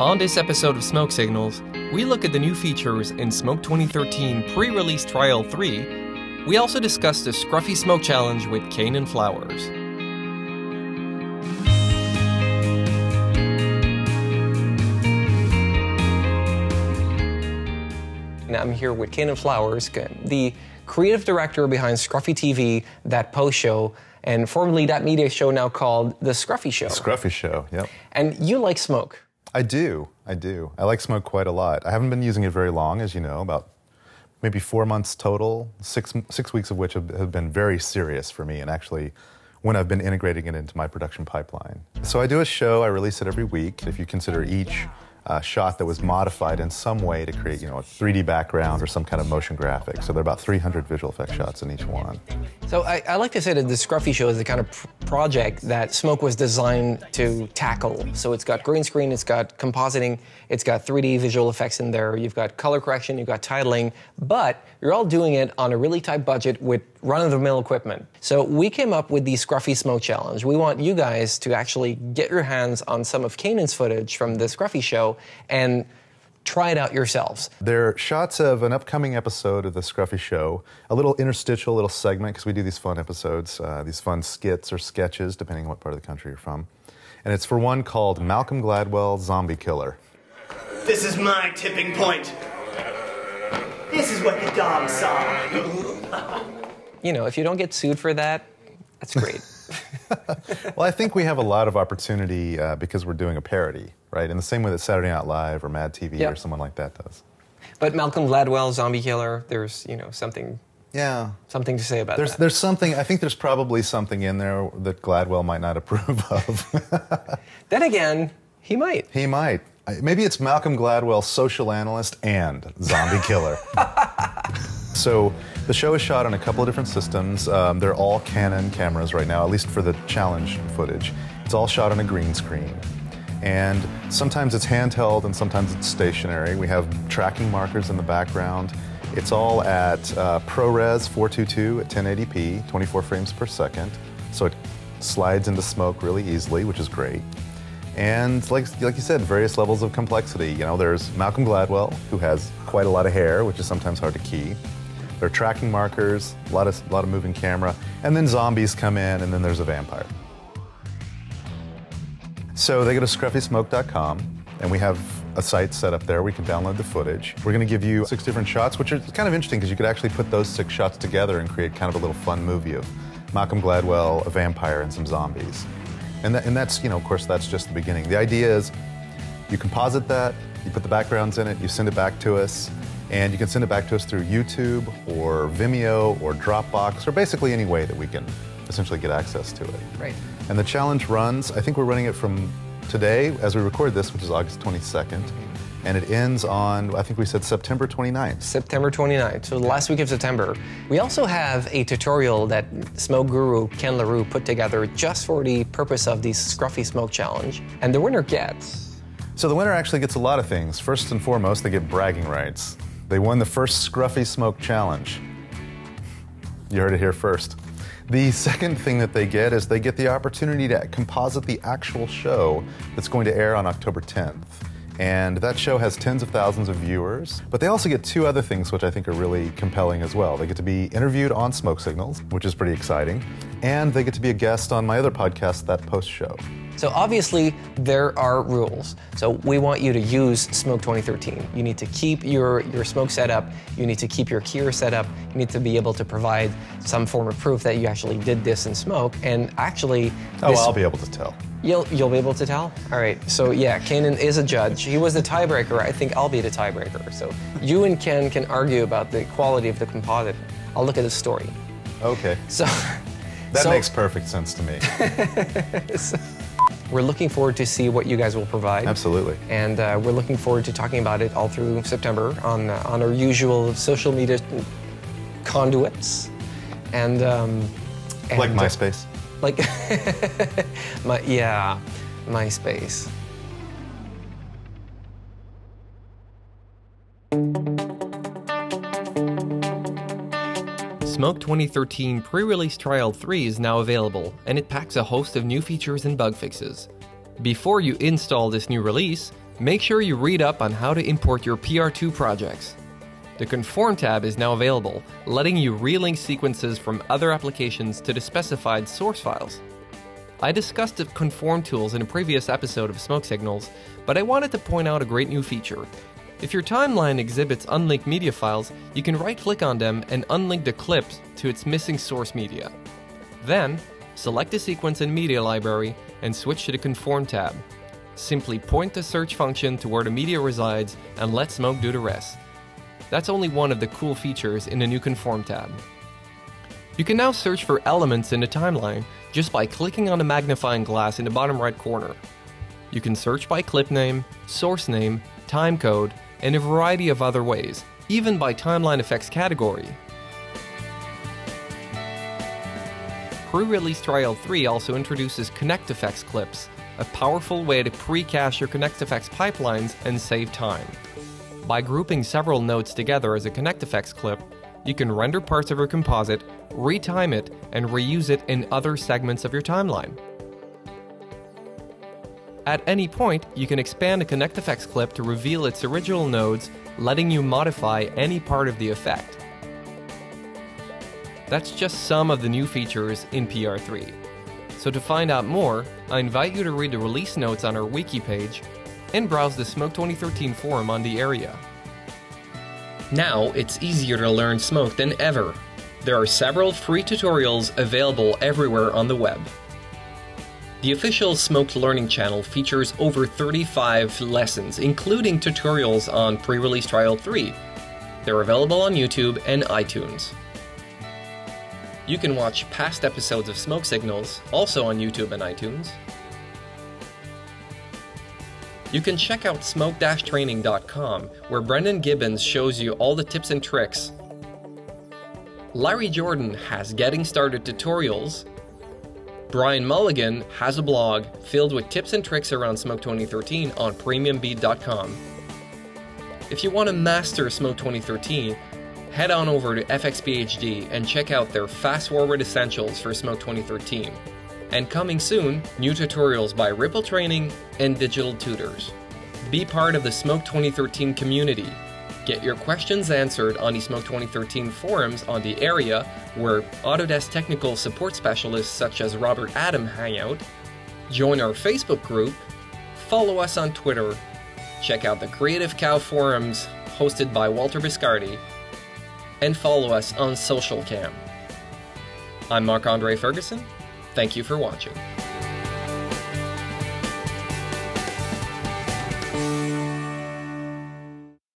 On this episode of Smoke Signals, we look at the new features in Smoke 2013 pre release Trial 3. We also discuss the Scruffy Smoke Challenge with Kanen Flowers. And I'm here with Kanen Flowers, the creative director behind Scruffy TV, that post show, and formerly that media show now called The Scruffy Show. Scruffy Show, yep. And you like smoke. I do. I do. I like smoke quite a lot. I haven't been using it very long, as you know, about maybe four months total, six, six weeks of which have, have been very serious for me and actually when I've been integrating it into my production pipeline. So I do a show, I release it every week. If you consider each uh, shot that was modified in some way to create, you know, a 3D background or some kind of motion graphic. So there are about 300 visual effects shots in each one. So I, I like to say that the Scruffy Show is the kind of pr project that Smoke was designed to tackle. So it's got green screen, it's got compositing, it's got 3D visual effects in there, you've got color correction, you've got titling, but you're all doing it on a really tight budget with run-of-the-mill equipment. So we came up with the Scruffy Smoke Challenge. We want you guys to actually get your hands on some of Kanen's footage from the Scruffy Show and try it out yourselves. They're shots of an upcoming episode of the Scruffy Show, a little interstitial little segment because we do these fun episodes, uh, these fun skits or sketches, depending on what part of the country you're from. And it's for one called Malcolm Gladwell Zombie Killer. This is my tipping point. This is what the dog saw. you know, if you don't get sued for that, that's great. well, I think we have a lot of opportunity uh, because we're doing a parody, right? In the same way that Saturday Night Live or Mad TV yep. or someone like that does. But Malcolm Gladwell, Zombie Killer, there's you know something. Yeah. Something to say about there's, that. There's something. I think there's probably something in there that Gladwell might not approve of. then again, he might. He might. Maybe it's Malcolm Gladwell, social analyst and zombie killer. So the show is shot on a couple of different systems. Um, they're all Canon cameras right now, at least for the challenge footage. It's all shot on a green screen. And sometimes it's handheld and sometimes it's stationary. We have tracking markers in the background. It's all at uh, ProRes 422 at 1080p, 24 frames per second. So it slides into smoke really easily, which is great. And like, like you said, various levels of complexity. You know, there's Malcolm Gladwell, who has quite a lot of hair, which is sometimes hard to key. There are tracking markers, a lot of, a lot of moving camera, and then zombies come in, and then there's a vampire. So they go to scruffysmoke.com, and we have a site set up there. We can download the footage. We're going to give you six different shots, which are kind of interesting because you could actually put those six shots together and create kind of a little fun movie of Malcolm Gladwell, a vampire, and some zombies. And, that, and that's, you know, of course, that's just the beginning. The idea is you composite that, you put the backgrounds in it, you send it back to us, and you can send it back to us through YouTube or Vimeo or Dropbox or basically any way that we can essentially get access to it. Right. And the challenge runs, I think we're running it from today as we record this, which is August 22nd and it ends on, I think we said September 29th. September 29th, so the last week of September. We also have a tutorial that smoke guru Ken LaRue put together just for the purpose of the Scruffy Smoke Challenge, and the winner gets. So the winner actually gets a lot of things. First and foremost, they get bragging rights. They won the first Scruffy Smoke Challenge. You heard it here first. The second thing that they get is they get the opportunity to composite the actual show that's going to air on October 10th. And that show has tens of thousands of viewers. But they also get two other things which I think are really compelling as well. They get to be interviewed on Smoke Signals, which is pretty exciting. And they get to be a guest on my other podcast, That Post Show. So obviously there are rules. So we want you to use Smoke 2013. You need to keep your, your smoke set up. You need to keep your keyer set up. You need to be able to provide some form of proof that you actually did this in smoke. And actually, oh, I'll be able to tell. You'll you'll be able to tell. All right. So yeah, Kanen is a judge. He was the tiebreaker. I think I'll be the tiebreaker. So you and Ken can argue about the quality of the composite. I'll look at the story. Okay. So. That so, makes perfect sense to me. so, we're looking forward to see what you guys will provide. Absolutely. And uh, we're looking forward to talking about it all through September on uh, on our usual social media conduits. And, um, and like MySpace. Like, my yeah, MySpace. Smoke 2013 pre-release trial 3 is now available, and it packs a host of new features and bug fixes. Before you install this new release, Make sure you read up on how to import your PR2 projects. The Conform tab is now available, letting you relink sequences from other applications to the specified source files. I discussed the Conform tools in a previous episode of Smoke Signals, but I wanted to point out a great new feature. If your timeline exhibits unlinked media files, you can right click on them and unlink the clips to its missing source media. Then, select the sequence in Media Library and switch to the Conform tab. Simply point the search function to where the media resides and let Smoke do the rest. That's only one of the cool features in the new Conform tab. You can now search for elements in the timeline just by clicking on the magnifying glass in the bottom right corner. You can search by clip name, source name, timecode, and a variety of other ways, even by timeline effects category. Pre-release Trial 3 also introduces Connect Effects clips, a powerful way to pre-cache your Connect Effects pipelines and save time. By grouping several nodes together as a Connect Effects clip, you can render parts of your composite, retime it, and reuse it in other segments of your timeline. At any point, you can expand a Connect Effects clip to reveal its original nodes, letting you modify any part of the effect. That's just some of the new features in PR3. So to find out more, I invite you to read the release notes on our wiki page and browse the Smoke 2013 forum on the area. Now it's easier to learn Smoke than ever. There are several free tutorials available everywhere on the web. The official Smoked Learning channel features over 35 lessons, including tutorials on pre-release Trial 3. They're available on YouTube and iTunes. You can watch past episodes of Smoke Signals, also on YouTube and iTunes. You can check out smoke-training.com, where Brendan Gibbons shows you all the tips and tricks. Larry Jordan has getting started tutorials. Brian Mulligan has a blog filled with tips and tricks around Smoke 2013 on premiumbeat.com. If you want to master Smoke 2013, head on over to FXPHD and check out their fast forward essentials for Smoke 2013. And coming soon, new tutorials by Ripple Training and Digital Tutors. Be part of the Smoke 2013 community. Get your questions answered on the Smoke 2013 forums on the area where Autodesk technical support specialists such as Robert Adam hang out. Join our Facebook group. Follow us on Twitter. Check out the Creative Cow forums hosted by Walter Biscardi. And follow us on SocialCam. I'm Marc Andre Ferguson. Thank you for watching.